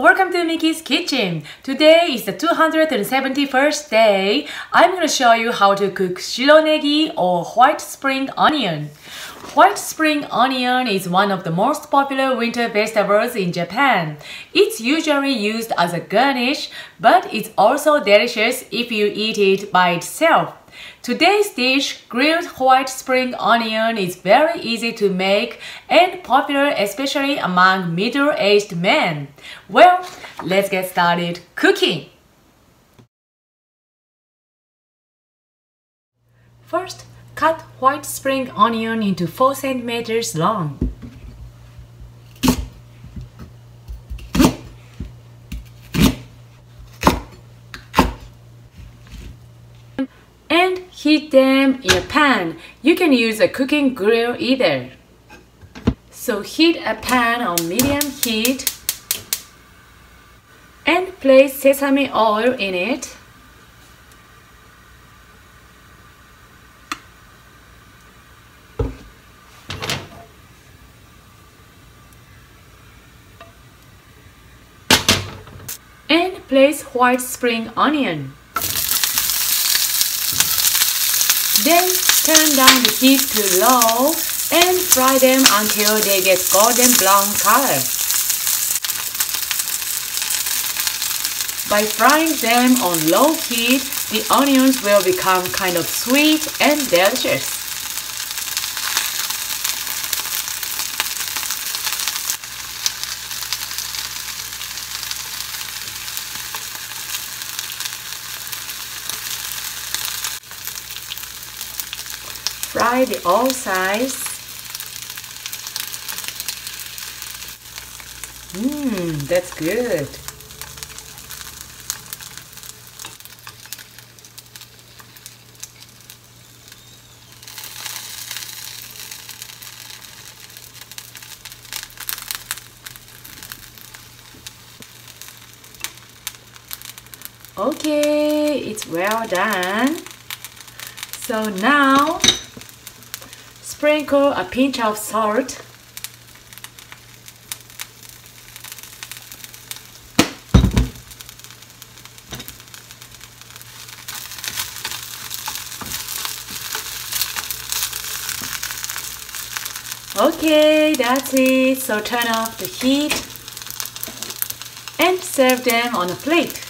welcome to Miki's Kitchen. Today is the 271st day. I'm to show you how to cook shironegi or white spring onion. White spring onion is one of the most popular winter vegetables in Japan. It's usually used as a garnish, but it's also delicious if you eat it by itself. Today's dish, grilled white spring onion, is very easy to make and popular especially among middle-aged men. Well, let's get started cooking. First, cut white spring onion into 4 centimeters long. and heat them in a pan. You can use a cooking grill either. So heat a pan on medium heat and place sesame oil in it. And place white spring onion. Then turn down the heat to low and fry them until they get golden brown color. By frying them on low heat, the onions will become kind of sweet and delicious. Fry the all sides. Mmm, that's good. Okay, it's well done. So now Sprinkle a pinch of salt. Okay, that's it. So turn off the heat and serve them on a plate.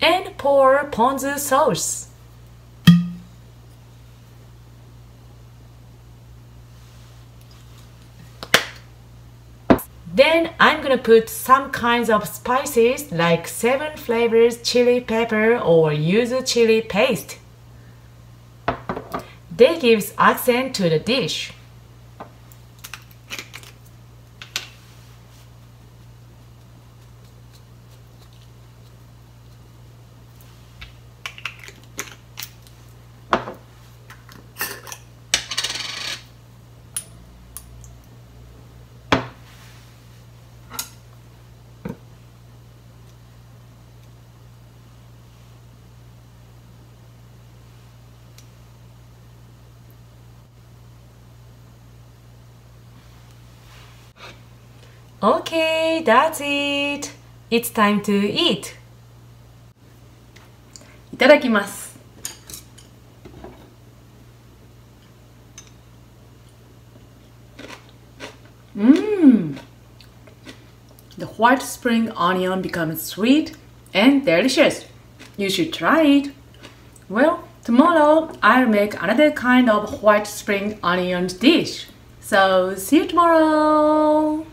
and pour ponzu sauce. Then I'm gonna put some kinds of spices like 7 flavors chili pepper or yuzu chili paste. They gives accent to the dish. Okay, that's it. It's time to eat. いただきます。Mmm. The white spring onion becomes sweet and delicious. You should try it. Well, tomorrow I'll make another kind of white spring onion dish. So see you tomorrow.